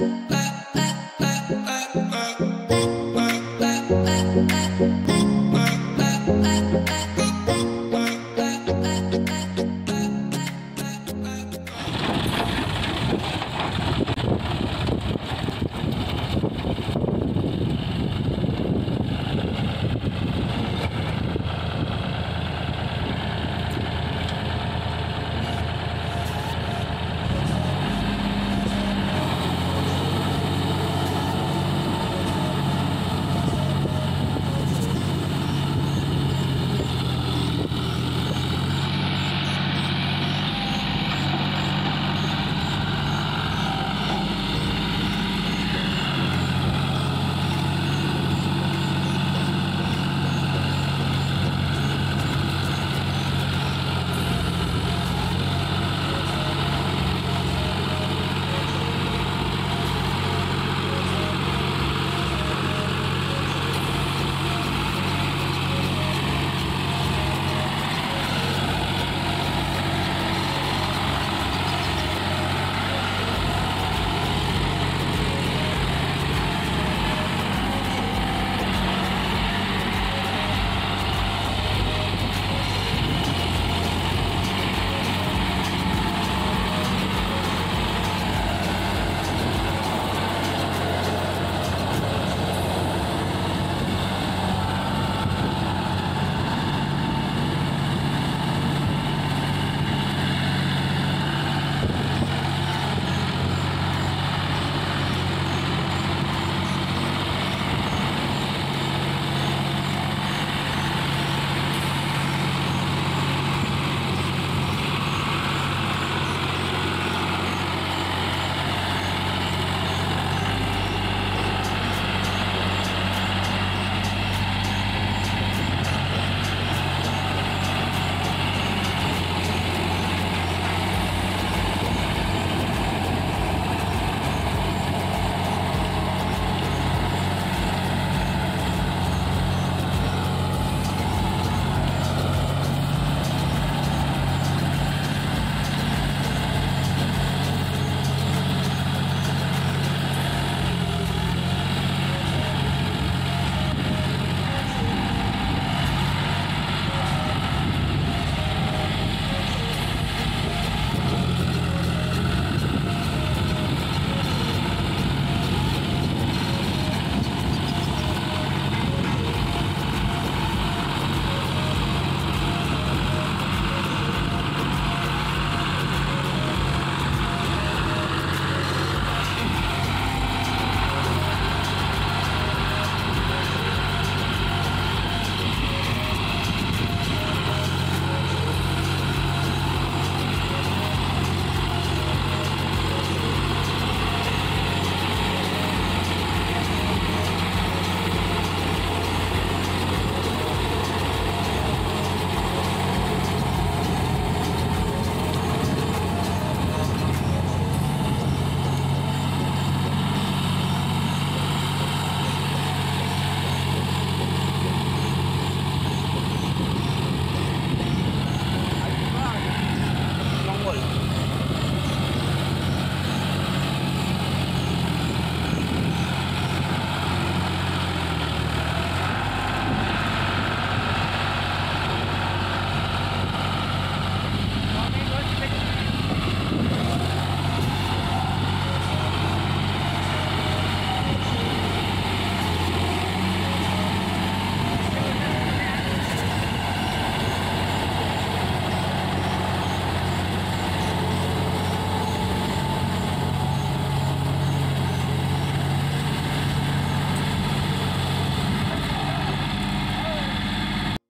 I